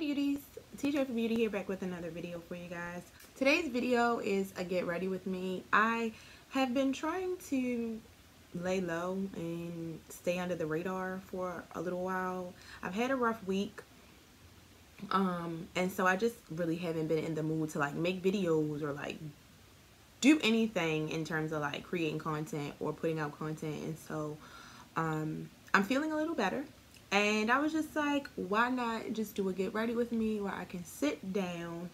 beauties, TJ for Beauty here back with another video for you guys. Today's video is a get ready with me. I have been trying to lay low and stay under the radar for a little while. I've had a rough week um and so I just really haven't been in the mood to like make videos or like do anything in terms of like creating content or putting out content and so um I'm feeling a little better and I was just like, why not just do a get ready with me where I can sit down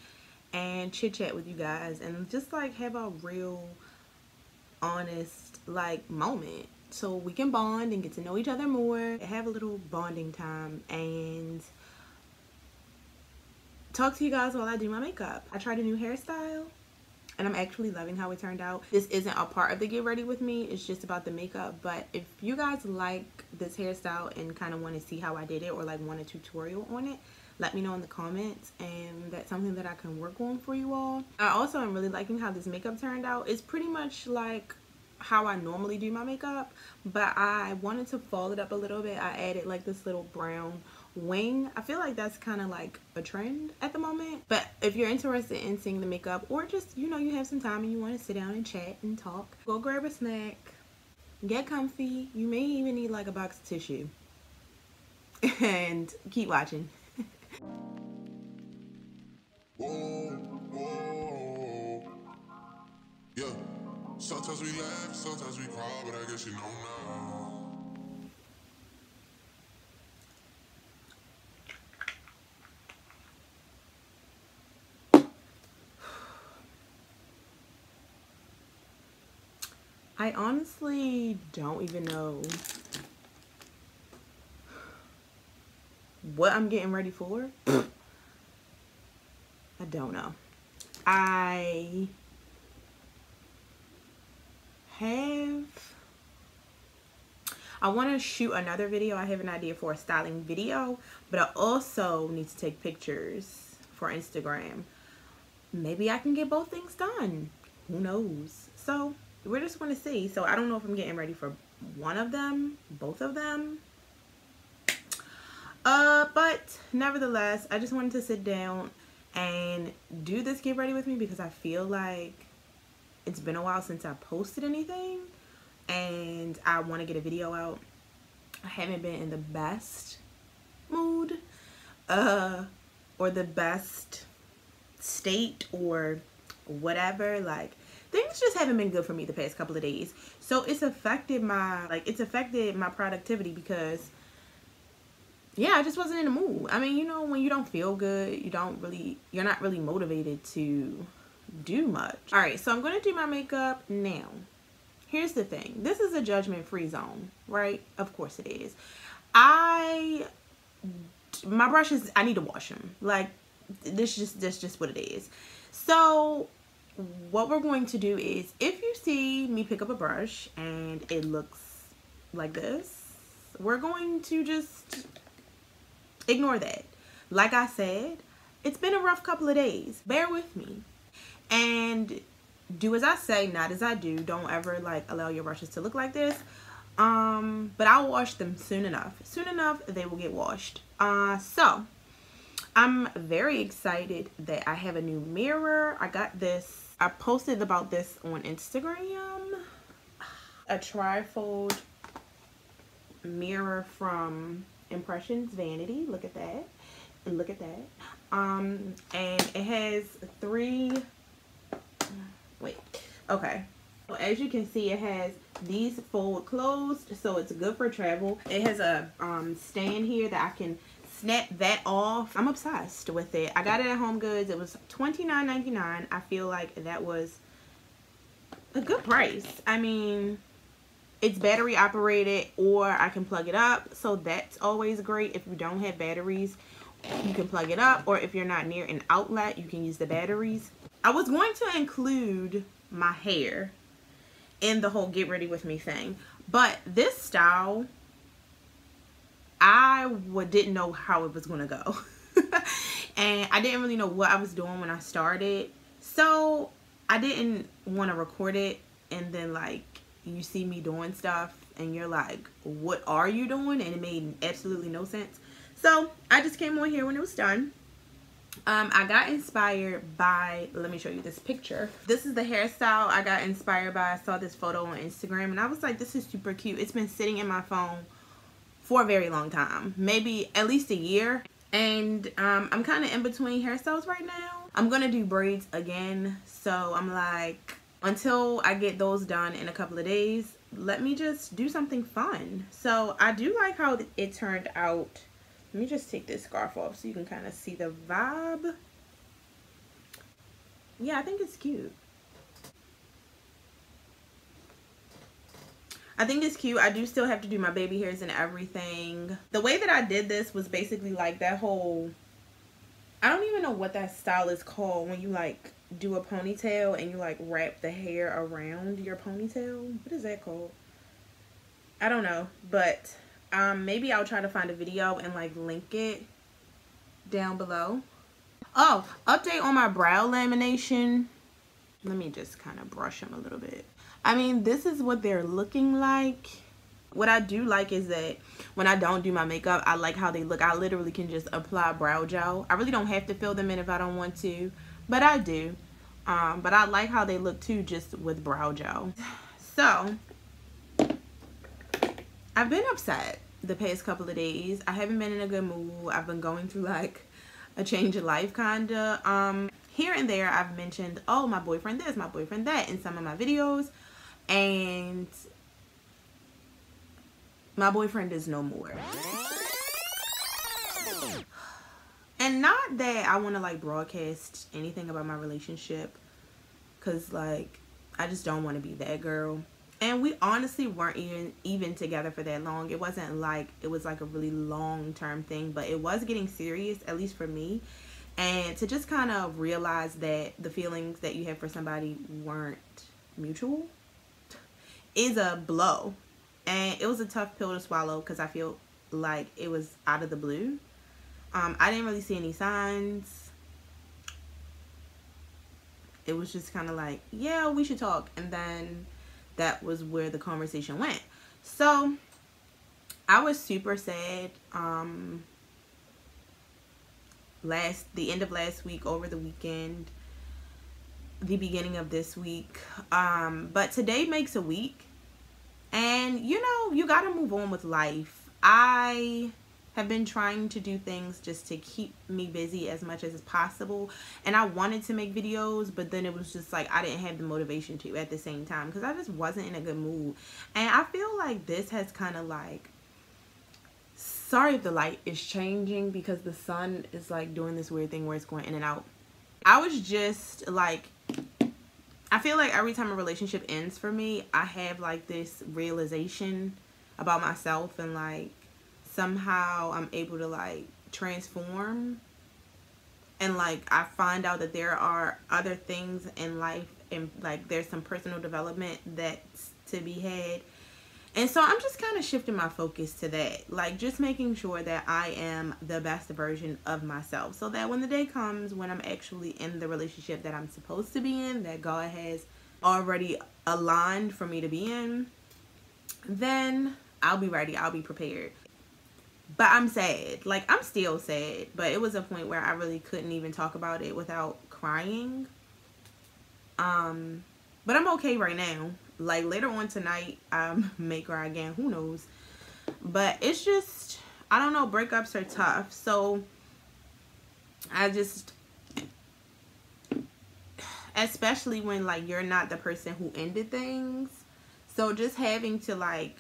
and chit chat with you guys and just like have a real honest like moment so we can bond and get to know each other more have a little bonding time and talk to you guys while I do my makeup. I tried a new hairstyle and I'm actually loving how it turned out. This isn't a part of the get ready with me, it's just about the makeup, but if you guys like this hairstyle and kind of want to see how I did it or like want a tutorial on it, let me know in the comments and that's something that I can work on for you all. I also am really liking how this makeup turned out. It's pretty much like how I normally do my makeup, but I wanted to fold it up a little bit. I added like this little brown wing. I feel like that's kind of like a trend at the moment. But if you're interested in seeing the makeup or just, you know, you have some time and you want to sit down and chat and talk, go grab a snack, get comfy. You may even need like a box of tissue. and keep watching. Sometimes we laugh, sometimes we cry, but I guess you know now. I honestly don't even know what I'm getting ready for. I don't know. I have I want to shoot another video. I have an idea for a styling video, but I also need to take pictures for Instagram. Maybe I can get both things done. Who knows? So we're just going to see. So I don't know if I'm getting ready for one of them, both of them. Uh, but nevertheless, I just wanted to sit down and do this get ready with me because I feel like it's been a while since I posted anything and I want to get a video out. I haven't been in the best mood uh or the best state or whatever like things just haven't been good for me the past couple of days. So it's affected my like it's affected my productivity because yeah, I just wasn't in the mood. I mean, you know, when you don't feel good, you don't really you're not really motivated to do much. All right, so I'm going to do my makeup now. Here's the thing. This is a judgment-free zone, right? Of course it is. I my brushes I need to wash them. Like this just this just what it is. So what we're going to do is if you see me pick up a brush and it looks like this we're going to just ignore that. Like I said it's been a rough couple of days. Bear with me. And do as I say not as I do. Don't ever like allow your brushes to look like this. Um but I'll wash them soon enough. Soon enough they will get washed. Uh so I'm very excited that I have a new mirror. I got this I posted about this on Instagram. A trifold mirror from Impressions Vanity. Look at that. And look at that. Um, and it has three, wait, okay. As you can see, it has these fold closed, so it's good for travel. It has a um, stand here that I can snap that off. I'm obsessed with it. I got it at Home Goods. It was $29.99. I feel like that was a good price. I mean, it's battery operated or I can plug it up. So that's always great. If you don't have batteries, you can plug it up. Or if you're not near an outlet, you can use the batteries. I was going to include my hair in the whole get ready with me thing. But this style I didn't know how it was going to go. and I didn't really know what I was doing when I started. So I didn't want to record it and then like you see me doing stuff and you're like, what are you doing? And it made absolutely no sense. So I just came on here when it was done Um, I got inspired by, let me show you this picture. This is the hairstyle I got inspired by. I saw this photo on Instagram and I was like, this is super cute. It's been sitting in my phone for a very long time, maybe at least a year. And um, I'm kind of in between hairstyles right now. I'm going to do braids again. So I'm like, until I get those done in a couple of days, let me just do something fun. So I do like how it turned out let me just take this scarf off so you can kind of see the vibe. Yeah, I think it's cute. I think it's cute. I do still have to do my baby hairs and everything. The way that I did this was basically like that whole... I don't even know what that style is called when you like do a ponytail and you like wrap the hair around your ponytail. What is that called? I don't know. But um, maybe I'll try to find a video and like link it down below. Oh, update on my brow lamination. Let me just kind of brush them a little bit. I mean, this is what they're looking like. What I do like is that when I don't do my makeup, I like how they look. I literally can just apply brow gel. I really don't have to fill them in if I don't want to, but I do. Um, but I like how they look too just with brow gel. So, I've been upset the past couple of days. I haven't been in a good mood. I've been going through like a change of life kinda. Um, here and there I've mentioned, oh, my boyfriend this, my boyfriend that in some of my videos. And my boyfriend is no more. And not that I want to like broadcast anything about my relationship. Because like, I just don't want to be that girl and we honestly weren't even even together for that long it wasn't like it was like a really long term thing but it was getting serious at least for me and to just kind of realize that the feelings that you have for somebody weren't mutual is a blow. And it was a tough pill to swallow because i feel like it was out of the blue. Um, i didn't really see any signs. It was just kind of like yeah we should talk. And then that was where the conversation went. So I was super sad um last the end of last week over the weekend the beginning of this week. Um but today makes a week and you know you got to move on with life. I have been trying to do things just to keep me busy as much as possible. And I wanted to make videos but then it was just like I didn't have the motivation to at the same time because I just wasn't in a good mood. And I feel like this has kind of like sorry if the light is changing because the sun is like doing this weird thing where it's going in and out. I was just like I feel like every time a relationship ends for me I have like this realization about myself and like somehow I'm able to like transform. And like I find out that there are other things in life and like there's some personal development that's to be had and so I'm just kind of shifting my focus to that like just making sure that I am the best version of myself so that when the day comes when I'm actually in the relationship that I'm supposed to be in that God has already aligned for me to be in then I'll be ready I'll be prepared but I'm sad. Like I'm still sad, but it was a point where I really couldn't even talk about it without crying. Um, but I'm okay right now. Like later on tonight, um, I may cry again. Who knows? But it's just I don't know. Breakups are tough, so I just especially when like you're not the person who ended things. So just having to like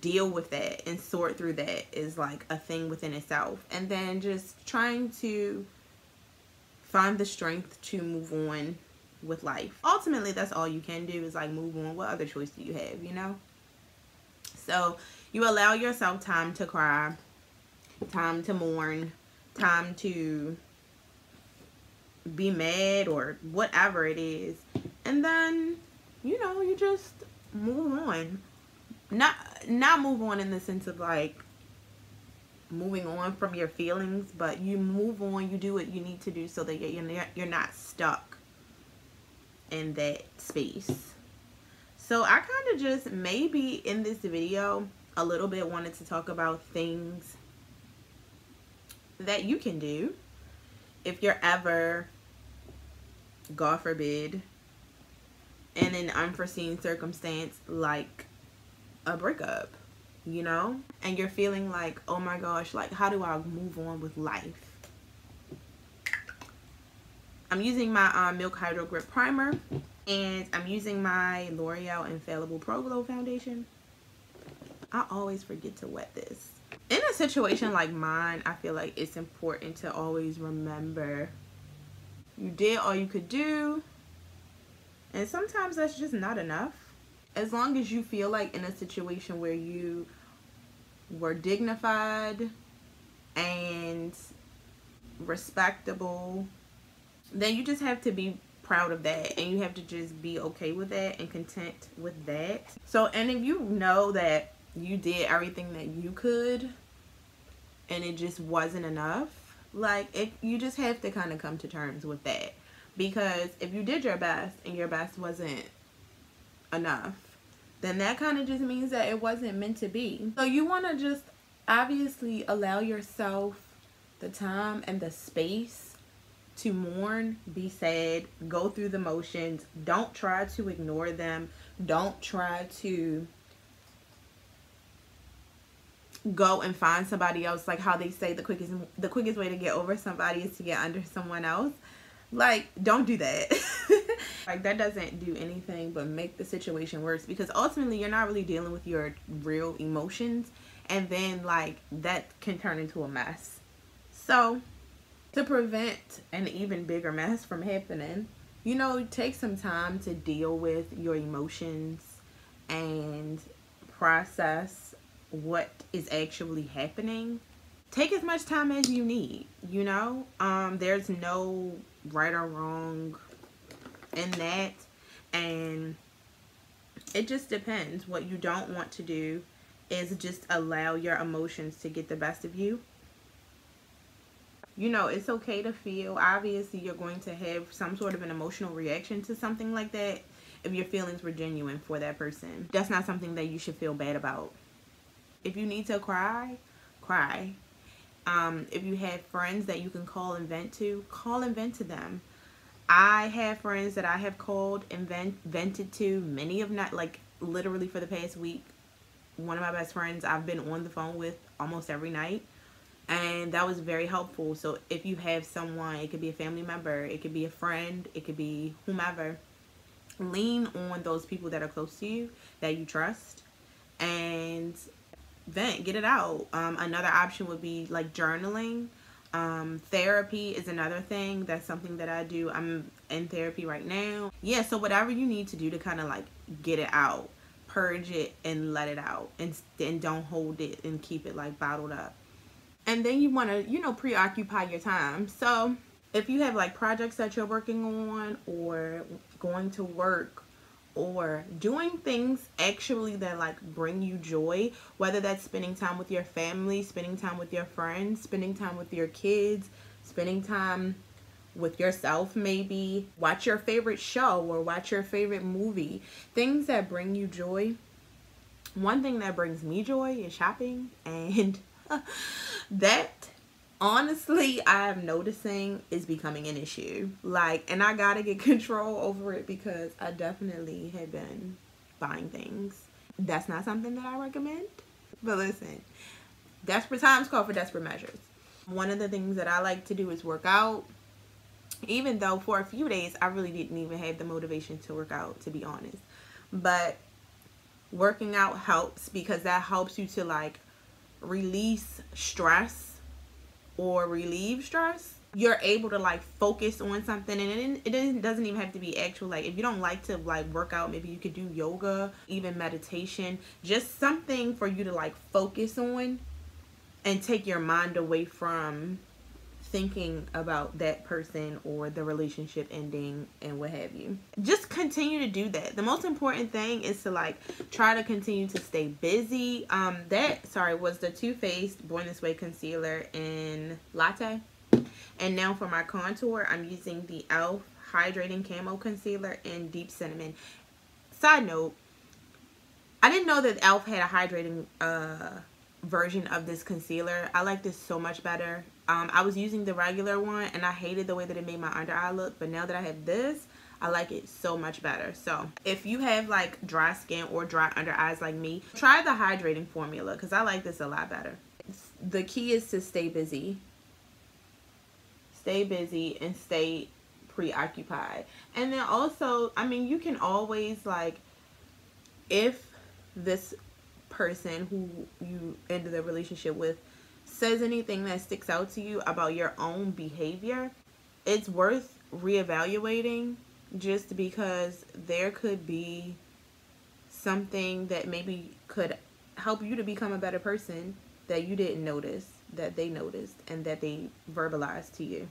deal with that and sort through that is like a thing within itself and then just trying to find the strength to move on with life. Ultimately that's all you can do is like move on. What other choice do you have you know? So you allow yourself time to cry time to mourn time to be mad or whatever it is. And then you know you just move on. Not not move on in the sense of like moving on from your feelings but you move on. You do what you need to do so that you're you're not stuck in that space so I kind of just maybe in this video a little bit wanted to talk about things that you can do if you're ever, God forbid, in an unforeseen circumstance like a breakup, you know, and you're feeling like, oh my gosh, like how do I move on with life? I'm using my um, Milk Hydro Grip Primer and I'm using my L'Oreal Infallible Pro Glow Foundation. I always forget to wet this. In a situation like mine, I feel like it's important to always remember you did all you could do. And sometimes that's just not enough. As long as you feel like in a situation where you were dignified and respectable, then you just have to be proud of that and you have to just be okay with that and content with that. So, and if you know that you did everything that you could and it just wasn't enough, like it, you just have to kind of come to terms with that because if you did your best and your best wasn't enough, then that kind of just means that it wasn't meant to be. So you want to just obviously allow yourself the time and the space to mourn, be sad, go through the motions. Don't try to ignore them. Don't try to go and find somebody else. Like how they say the quickest the quickest way to get over somebody is to get under someone else. Like don't do that. Like that doesn't do anything but make the situation worse because ultimately you're not really dealing with your real emotions. And then like that can turn into a mess. So to prevent an even bigger mess from happening, you know, take some time to deal with your emotions and process what is actually happening. Take as much time as you need, you know? Um, there's no right or wrong in that. And it just depends. What you don't want to do is just allow your emotions to get the best of you you know, it's okay to feel. Obviously, you're going to have some sort of an emotional reaction to something like that if your feelings were genuine for that person. That's not something that you should feel bad about. If you need to cry, cry. Um, if you have friends that you can call and vent to, call and vent to them. I have friends that I have called and vent, vented to, many of not, like literally for the past week. One of my best friends I've been on the phone with almost every night and that was very helpful. So if you have someone it could be a family member it could be a friend it could be whomever lean on those people that are close to you that you trust and vent get it out. Um, another option would be like journaling. Um, therapy is another thing. That's something that i do. I'm in therapy right now. Yeah so whatever you need to do to kind of like get it out purge it and let it out and, and don't hold it and keep it like bottled up and then you want to you know preoccupy your time. So if you have like projects that you're working on or going to work or doing things actually that like bring you joy whether that's spending time with your family spending time with your friends spending time with your kids spending time with yourself maybe watch your favorite show or watch your favorite movie. Things that bring you joy. One thing that brings me joy is shopping and that honestly I'm noticing is becoming an issue. Like, and I gotta get control over it because I definitely have been buying things. That's not something that I recommend. But listen, desperate times call for desperate measures. One of the things that I like to do is work out. Even though for a few days I really didn't even have the motivation to work out, to be honest. But working out helps because that helps you to like release stress or relieve stress you're able to like focus on something and it, it doesn't even have to be actual like if you don't like to like work out maybe you could do yoga even meditation just something for you to like focus on and take your mind away from thinking about that person or the relationship ending and what have you. Just continue to do that. The most important thing is to like try to continue to stay busy. Um that sorry was the Too Faced Born This Way concealer in Latte. And now for my contour, I'm using the e.l.f. Hydrating Camo Concealer in Deep Cinnamon. Side note, I didn't know that e.l.f. had a hydrating uh version of this concealer. I like this so much better. Um, I was using the regular one and I hated the way that it made my under eye look. But now that I have this, I like it so much better. So if you have like dry skin or dry under eyes like me, try the hydrating formula because I like this a lot better. The key is to stay busy. Stay busy and stay preoccupied. And then also, I mean, you can always like, if this person who you ended the relationship with says anything that sticks out to you about your own behavior, it's worth reevaluating just because there could be something that maybe could help you to become a better person that you didn't notice that they noticed and that they verbalized to you.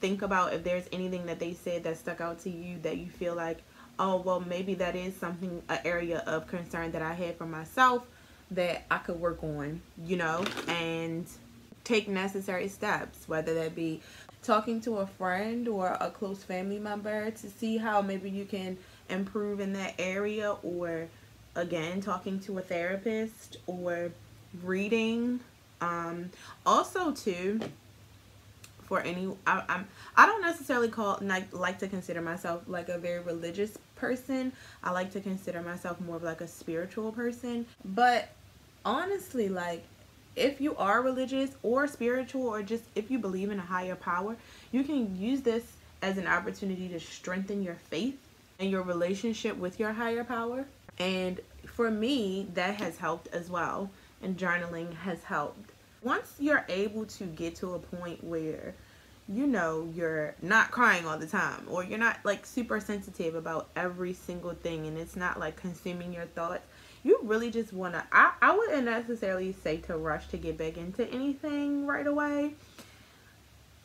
Think about if there's anything that they said that stuck out to you that you feel like, oh, well, maybe that is something, an area of concern that I had for myself that I could work on, you know, and take necessary steps, whether that be talking to a friend or a close family member to see how maybe you can improve in that area or again talking to a therapist or reading. Um also too for any I, I'm I don't necessarily call like like to consider myself like a very religious person. I like to consider myself more of like a spiritual person. But honestly, like if you are religious or spiritual or just if you believe in a higher power, you can use this as an opportunity to strengthen your faith and your relationship with your higher power. And for me, that has helped as well. And journaling has helped. Once you're able to get to a point where you know you're not crying all the time or you're not like super sensitive about every single thing and it's not like consuming your thoughts you really just want to I, I wouldn't necessarily say to rush to get back into anything right away.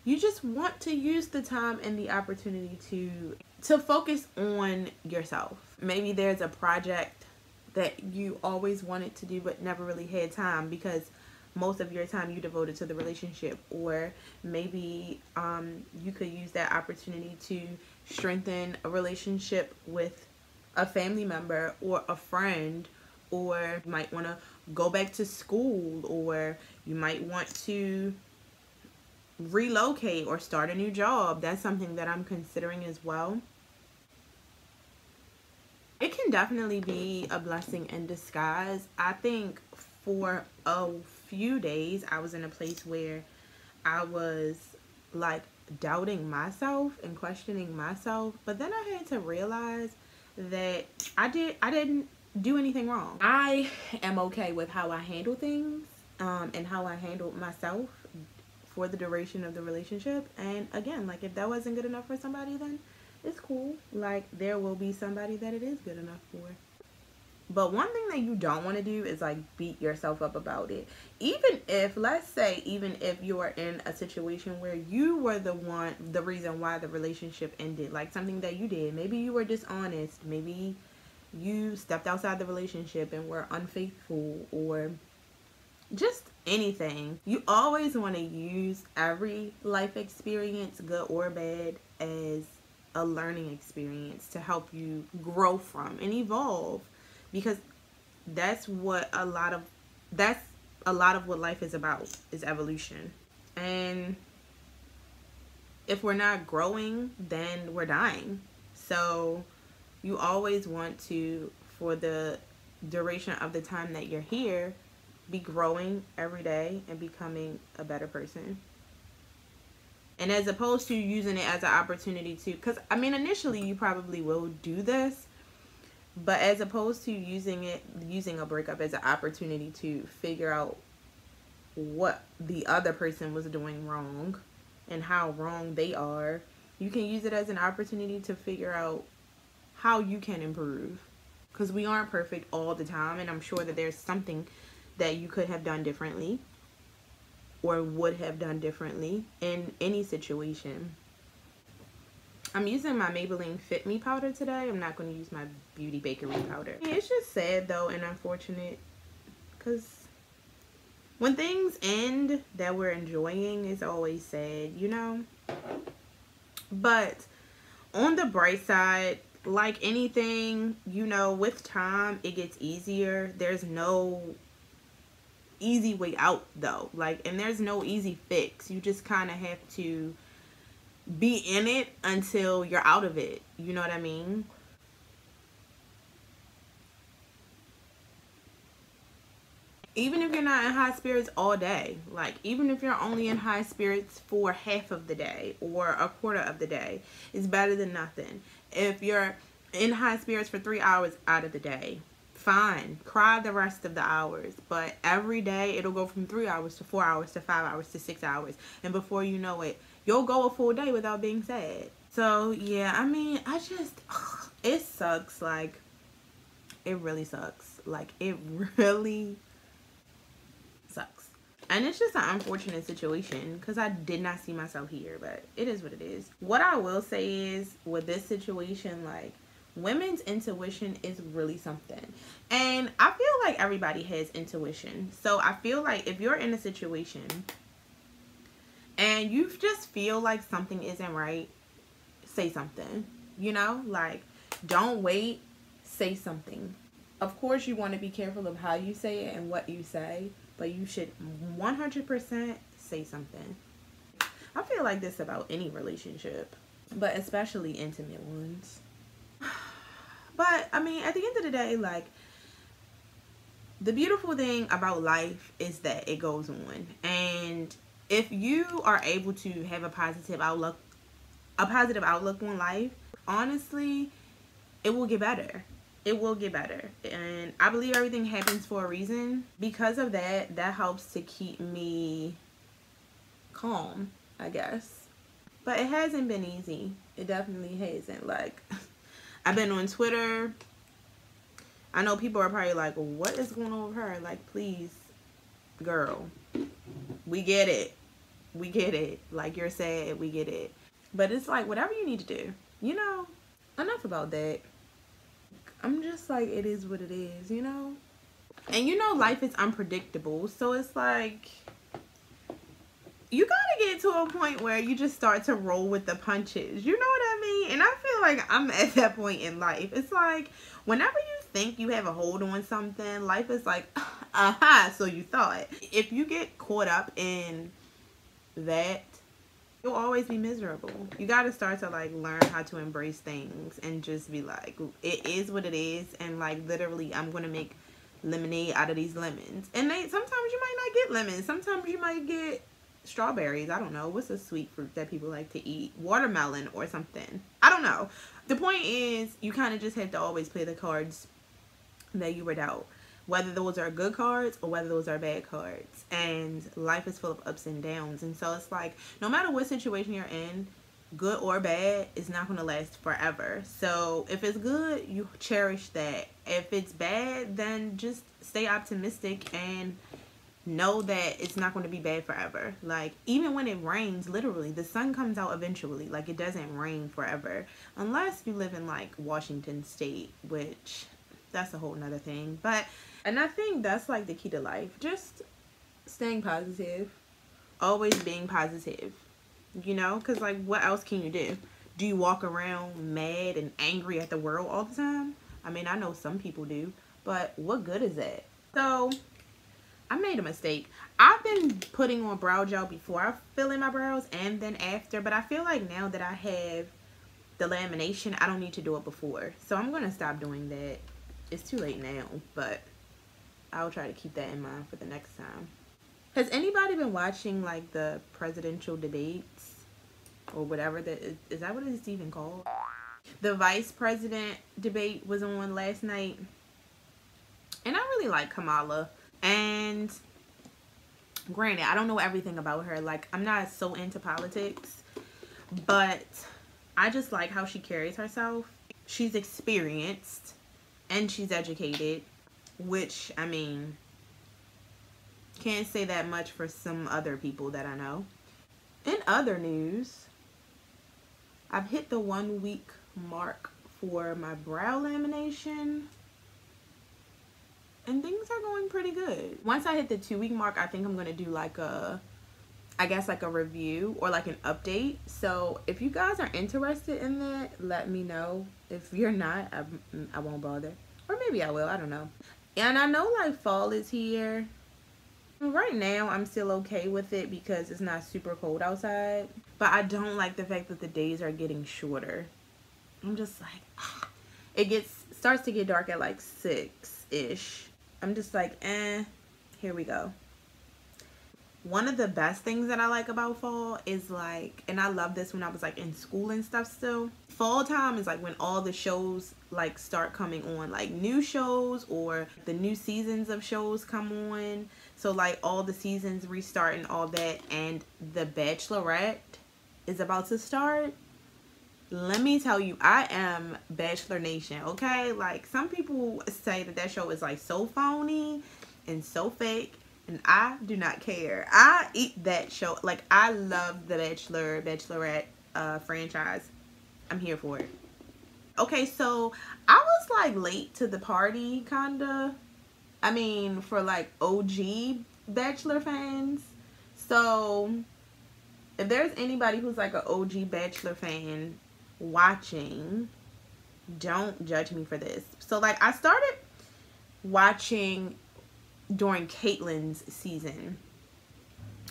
You just want to use the time and the opportunity to to focus on yourself. Maybe there's a project that you always wanted to do but never really had time because most of your time you devoted to the relationship or maybe um, you could use that opportunity to strengthen a relationship with a family member or a friend or you might want to go back to school or you might want to relocate or start a new job. That's something that i'm considering as well. It can definitely be a blessing in disguise. I think for a few days i was in a place where i was like doubting myself and questioning myself but then i had to realize that i did i didn't do anything wrong. I am okay with how I handle things um, and how I handle myself for the duration of the relationship. And again, like if that wasn't good enough for somebody, then it's cool. Like there will be somebody that it is good enough for. But one thing that you don't want to do is like beat yourself up about it. Even if, let's say, even if you are in a situation where you were the one, the reason why the relationship ended, like something that you did. Maybe you were dishonest. Maybe you stepped outside the relationship and were unfaithful or just anything. You always want to use every life experience, good or bad, as a learning experience to help you grow from and evolve because that's what a lot of that's a lot of what life is about is evolution. And if we're not growing, then we're dying. So you always want to, for the duration of the time that you're here, be growing every day and becoming a better person. And as opposed to using it as an opportunity to, because I mean, initially you probably will do this, but as opposed to using it, using a breakup as an opportunity to figure out what the other person was doing wrong and how wrong they are, you can use it as an opportunity to figure out how you can improve. Because we aren't perfect all the time and i'm sure that there's something that you could have done differently or would have done differently in any situation i'm using my maybelline fit me powder today i'm not going to use my beauty bakery powder it's just sad though and unfortunate because when things end that we're enjoying it's always sad you know but on the bright side like anything, you know, with time, it gets easier. There's no easy way out though. Like and there's no easy fix. You just kind of have to be in it until you're out of it. You know what I mean? even if you're not in high spirits all day, like even if you're only in high spirits for half of the day or a quarter of the day, it's better than nothing. If you're in high spirits for three hours out of the day, fine. Cry the rest of the hours. But every day it'll go from three hours to four hours to five hours to six hours. And before you know it, you'll go a full day without being sad. So yeah, I mean, I just, ugh, it sucks. Like, it really sucks. Like, it really sucks. And it's just an unfortunate situation because I did not see myself here, but it is what it is. What I will say is with this situation, like women's intuition is really something. And I feel like everybody has intuition. So I feel like if you're in a situation and you just feel like something isn't right, say something. You know, like don't wait, say something. Of course, you want to be careful of how you say it and what you say but you should 100% say something. I feel like this about any relationship, but especially intimate ones. But I mean, at the end of the day, like the beautiful thing about life is that it goes on. And if you are able to have a positive outlook a positive outlook on life, honestly, it will get better. It will get better. And i believe everything happens for a reason. Because of that that helps to keep me calm i guess. But it hasn't been easy. It definitely hasn't. Like i've been on twitter. I know people are probably like what is going on with her? Like please girl we get it we get it like you're sad we get it but it's like whatever you need to do you know enough about that I'm just like, it is what it is, you know? And you know, life is unpredictable. So it's like, you gotta get to a point where you just start to roll with the punches. You know what I mean? And I feel like I'm at that point in life. It's like, whenever you think you have a hold on something, life is like, aha, so you thought. If you get caught up in that you'll always be miserable. You got to start to like learn how to embrace things and just be like, it is what it is. And like literally, I'm going to make lemonade out of these lemons. And they sometimes you might not get lemons. Sometimes you might get strawberries. I don't know. What's a sweet fruit that people like to eat? Watermelon or something. I don't know. The point is, you kind of just have to always play the cards that you were dealt whether those are good cards or whether those are bad cards. And life is full of ups and downs. And so it's like, no matter what situation you're in, good or bad, it's not going to last forever. So if it's good, you cherish that. If it's bad, then just stay optimistic and know that it's not going to be bad forever. Like, even when it rains, literally, the sun comes out eventually. Like, it doesn't rain forever. Unless you live in, like, Washington State, which that's a whole nother thing. But and I think that's like the key to life. Just staying positive. Always being positive. You know? Because, like, what else can you do? Do you walk around mad and angry at the world all the time? I mean, I know some people do. But what good is that? So, I made a mistake. I've been putting on brow gel before I fill in my brows and then after. But I feel like now that I have the lamination, I don't need to do it before. So, I'm going to stop doing that. It's too late now. But I'll try to keep that in mind for the next time. Has anybody been watching like the presidential debates or whatever that is, is that what it's even called? The vice president debate was on last night. And I really like Kamala. And granted, I don't know everything about her. Like I'm not so into politics, but I just like how she carries herself. She's experienced and she's educated which I mean can't say that much for some other people that I know. In other news, I've hit the one week mark for my brow lamination and things are going pretty good. Once I hit the two week mark, I think I'm to do like a, I guess like a review or like an update. So if you guys are interested in that, let me know. If you're not, I, I won't bother. Or maybe I will, I don't know. And I know like fall is here. Right now, I'm still okay with it because it's not super cold outside. But I don't like the fact that the days are getting shorter. I'm just like, ah. it gets starts to get dark at like six ish. I'm just like, eh, here we go. One of the best things that I like about fall is like, and I love this when I was like in school and stuff still. Fall time is like when all the shows like start coming on, like new shows or the new seasons of shows come on. So like all the seasons restart and all that. And The Bachelorette is about to start let me tell you, I am Bachelor Nation, okay? Like, some people say that that show is, like, so phony and so fake, and I do not care. I eat that show. Like, I love the Bachelor, Bachelorette uh, franchise. I'm here for it. Okay, so I was, like, late to the party, kinda. I mean, for, like, OG Bachelor fans. So, if there's anybody who's, like, an OG Bachelor fan, watching don't judge me for this so like i started watching during Kaitlyn's season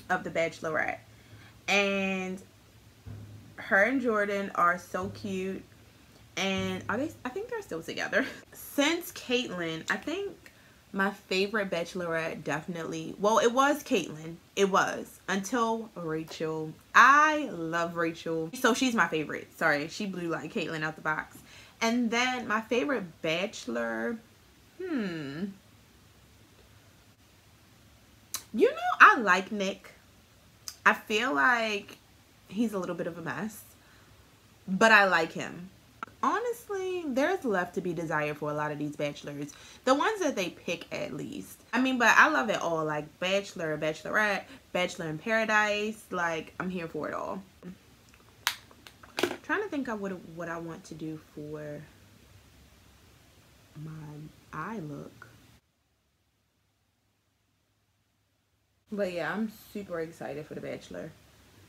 of the bachelorette. And her and jordan are so cute. And are they i think they're still together. Since Kaitlyn, i think my favorite bachelorette definitely well it was Kaitlyn. it was until Rachel. I love Rachel. So she's my favorite. Sorry she blew like Kaitlyn out the box. And then my favorite bachelor hmm you know I like Nick I feel like he's a little bit of a mess but I like him honestly, there's left to be desired for a lot of these bachelors. The ones that they pick at least. I mean, but I love it all. Like Bachelor, Bachelorette, Bachelor in Paradise. Like, I'm here for it all. I'm trying to think of what, what I want to do for my eye look. But yeah, I'm super excited for The Bachelor.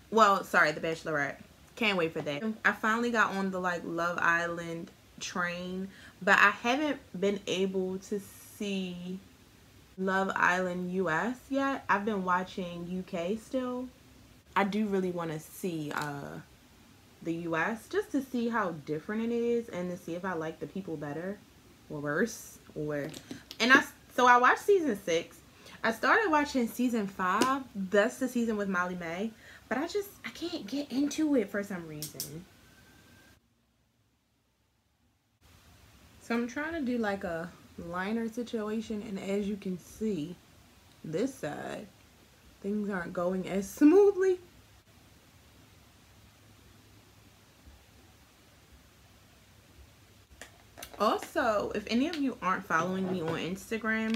Well, sorry, The Bachelorette. Can't wait for that. I finally got on the like Love Island train, but I haven't been able to see Love Island US yet. I've been watching UK still. I do really want to see uh the US just to see how different it is and to see if I like the people better or worse or and I so I watched season 6. I started watching season 5. That's the season with Molly-Mae. But I just, I can't get into it for some reason. So I'm trying to do like a liner situation. And as you can see, this side, things aren't going as smoothly. Also, if any of you aren't following me on Instagram,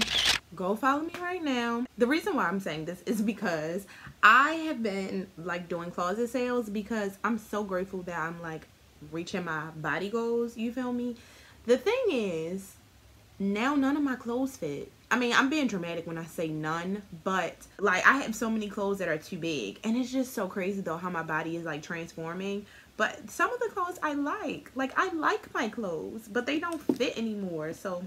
go follow me right now. The reason why I'm saying this is because I have been like doing closet sales because I'm so grateful that I'm like reaching my body goals, you feel me? The thing is, now none of my clothes fit. I mean, I'm being dramatic when I say none, but like I have so many clothes that are too big. And it's just so crazy though how my body is like transforming. But some of the clothes I like. Like I like my clothes, but they don't fit anymore. So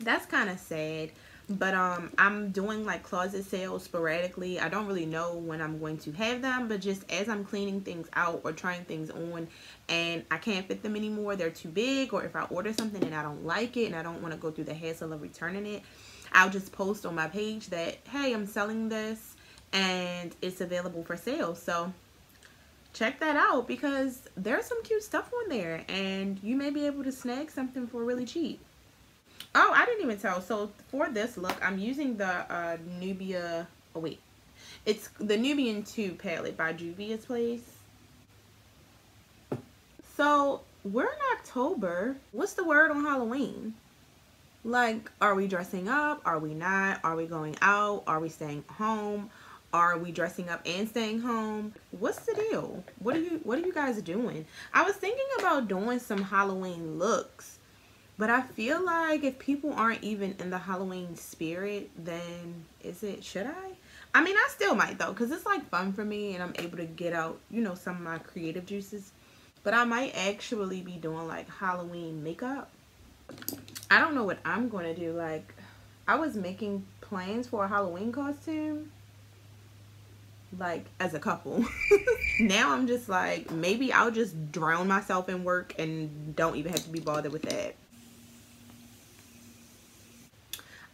that's kind of sad but um i'm doing like closet sales sporadically. I don't really know when i'm going to have them but just as i'm cleaning things out or trying things on and i can't fit them anymore they're too big or if i order something and i don't like it and i don't want to go through the hassle of returning it i'll just post on my page that hey i'm selling this and it's available for sale. So check that out because there's some cute stuff on there and you may be able to snag something for really cheap Oh, I didn't even tell. So for this look, I'm using the uh, Nubia. Oh wait, it's the Nubian 2 palette by Juvia's Place. So we're in October. What's the word on Halloween? Like, are we dressing up? Are we not? Are we going out? Are we staying home? Are we dressing up and staying home? What's the deal? What are you What are you guys doing? I was thinking about doing some Halloween looks but I feel like if people aren't even in the Halloween spirit, then is it, should I? I mean, I still might though, because it's like fun for me and I'm able to get out, you know, some of my creative juices. But I might actually be doing like Halloween makeup. I don't know what I'm going to do. Like, I was making plans for a Halloween costume like as a couple. now I'm just like maybe I'll just drown myself in work and don't even have to be bothered with that.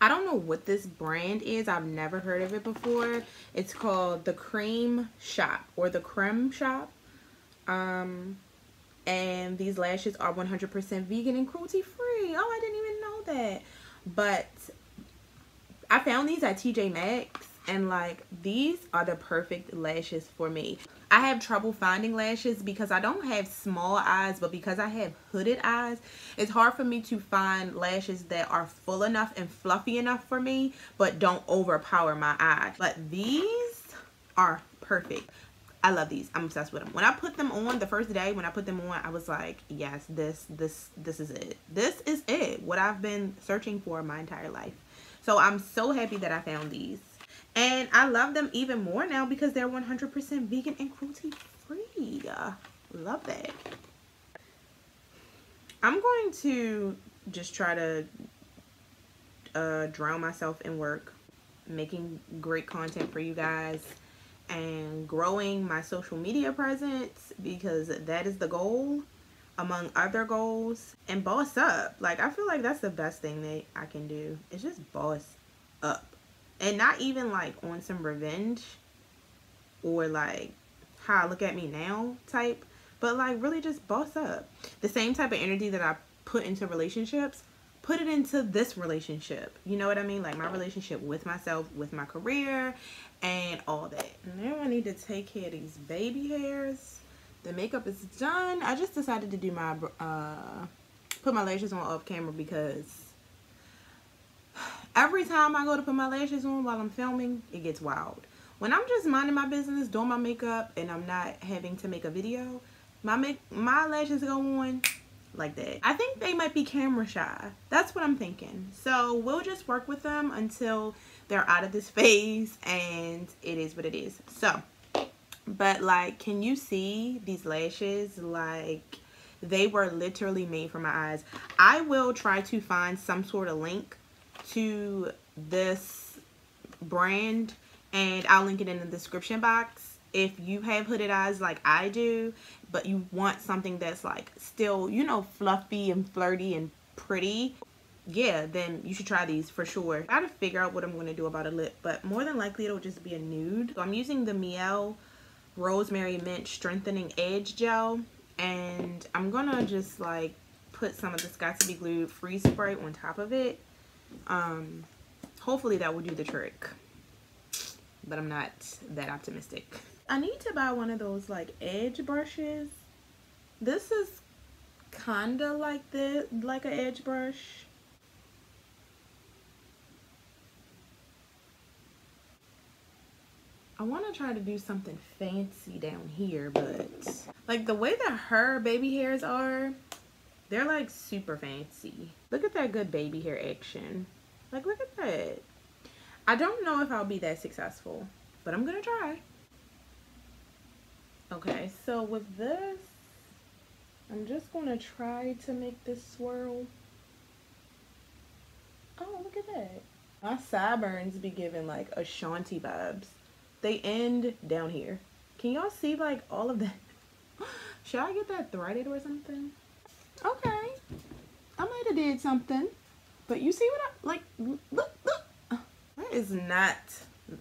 I don't know what this brand is. I've never heard of it before. It's called the Cream Shop or the Creme Shop. Um, and these lashes are 100% vegan and cruelty free. Oh, I didn't even know that. But I found these at TJ Maxx and like these are the perfect lashes for me i have trouble finding lashes because i don't have small eyes but because i have hooded eyes it's hard for me to find lashes that are full enough and fluffy enough for me but don't overpower my eye but these are perfect I love these. I'm obsessed with them. When I put them on the first day, when I put them on, I was like, yes, this, this, this is it. This is it. What I've been searching for my entire life. So I'm so happy that I found these. And I love them even more now because they're 100% vegan and cruelty free. love that. I'm going to just try to uh, drown myself in work, making great content for you guys, and growing my social media presence because that is the goal among other goals and boss up like i feel like that's the best thing that i can do is just boss up and not even like on some revenge or like how look at me now type but like really just boss up. The same type of energy that i put into relationships put it into this relationship. You know what i mean? Like my relationship with myself with my career and all that. Now i need to take care of these baby hairs. The makeup is done. I just decided to do my uh put my lashes on off camera because every time I go to put my lashes on while I'm filming, it gets wild. When I'm just minding my business, doing my makeup, and I'm not having to make a video, my make my lashes go on like that. I think they might be camera shy. That's what I'm thinking. So we'll just work with them until they're out of this phase and it is what it is. So, but like, can you see these lashes? Like, they were literally made for my eyes. I will try to find some sort of link to this brand and I'll link it in the description box. If you have hooded eyes like I do but you want something that's like still you know fluffy and flirty and pretty yeah then you should try these for sure. I gotta figure out what I'm gonna do about a lip but more than likely it'll just be a nude. So I'm using the Mielle Rosemary Mint Strengthening Edge Gel and I'm gonna just like put some of this Got To Be Glued Freeze Spray on top of it um, hopefully that will do the trick. But I'm not that optimistic. I need to buy one of those like edge brushes. This is kinda like the like an edge brush. I want to try to do something fancy down here, but like the way that her baby hairs are, they're like super fancy. Look at that good baby hair action. Like, look at that. I don't know if I'll be that successful, but I'm going to try. Okay, so with this, I'm just going to try to make this swirl. Oh, look at that. My sideburns be giving like Ashanti vibes. They end down here. Can y'all see like all of that? Should I get that threaded or something? Okay. I might have did something. But you see what I, like, look, look. That is not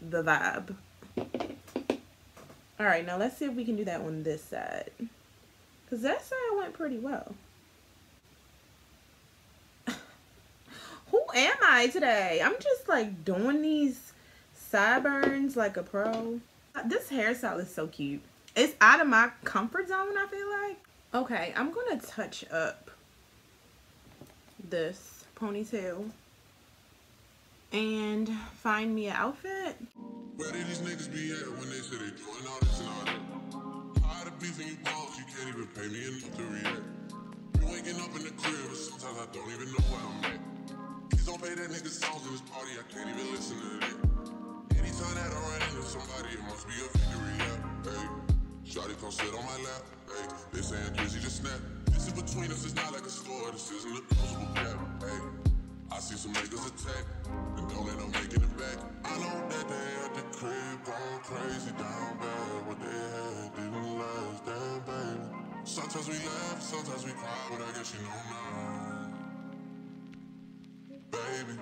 the vibe. All right, now let's see if we can do that on this side. Because that side went pretty well. Who am I today? I'm just like doing these sideburns like a pro. This hairstyle is so cute. It's out of my comfort zone, I feel like. Okay, I'm going to touch up this ponytail and find me an outfit. Where did these niggas be at when they they doing all this and all that? You balls, you can't even pay me. You waking up in the crib, sometimes I don't even know where I'm at. Please don't play that songs in this party, I can't even listen to. Anytime that I run into somebody, it must be a victory, yeah. Hey, Shawty come sit on my lap, hey, they saying Drizzy just snap. This is between us, it's not like a store, this isn't a closable gap, hey. I see some niggas attack, and don't up making it back. I know that they at the crib going crazy down bad. What they had didn't last, damn baby. Sometimes we laugh, sometimes we cry, but I guess you know now. Baby,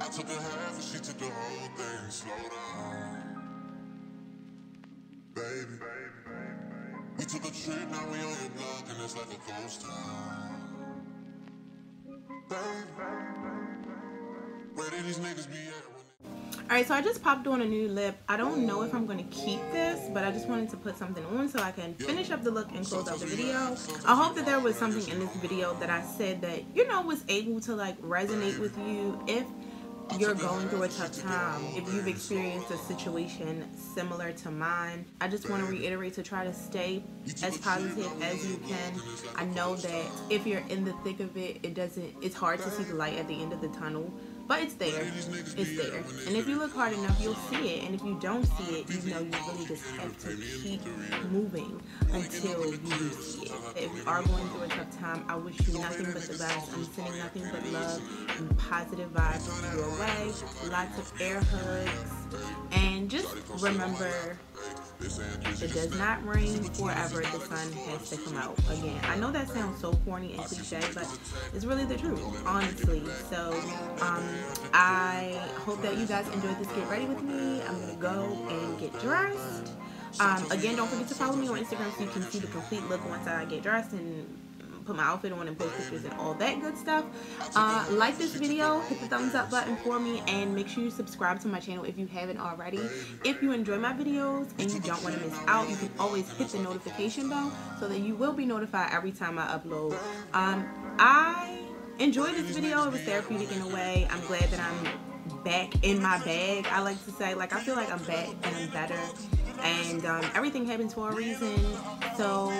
I took a half and she took the whole thing. Slow down. We took a trip, now we on your block, and it's like a ghost town. Where did these niggas be at? Alright, so I just popped on a new lip. I don't know if I'm going to keep this, but I just wanted to put something on so I can finish up the look and close out the video. I hope that there was something in this video that I said that, you know, was able to like resonate with you if you're going through a tough time, if you've experienced a situation similar to mine, I just want to reiterate to try to stay as positive as you can. I know that if you're in the thick of it, it doesn't, it's hard to see the light at the end of the tunnel. But it's there. It's there. And if you look hard enough, you'll see it. And if you don't see it, you know you really just have to keep moving until you see it. If you are going through a tough time, I wish you nothing but the best. I'm sending nothing but love and positive vibes your way. Lots of air hugs. And just remember it does not rain forever. The sun has to come out again. I know that sounds so corny and cliche, but it's really the truth, honestly. So um, I hope that you guys enjoyed this get ready with me. I'm gonna go and get dressed. Um, again, don't forget to follow me on Instagram so you can see the complete look once I get dressed and put my outfit on and post pictures and all that good stuff. Uh, like this video, hit the thumbs up button for me, and make sure you subscribe to my channel if you haven't already. If you enjoy my videos and you don't want to miss out, you can always hit the notification bell so that you will be notified every time I upload. Um, I enjoyed this video. It was therapeutic in a way. I'm glad that I'm back in my bag. I like to say, like, I feel like I'm back and I'm better and um, everything happens for a reason. So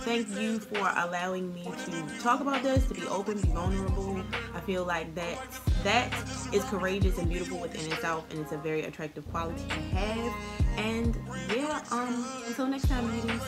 thank you for allowing me to talk about this, to be open, be vulnerable. I feel like that that is courageous and beautiful within itself, and it's a very attractive quality to have. And yeah, um, until next time, ladies.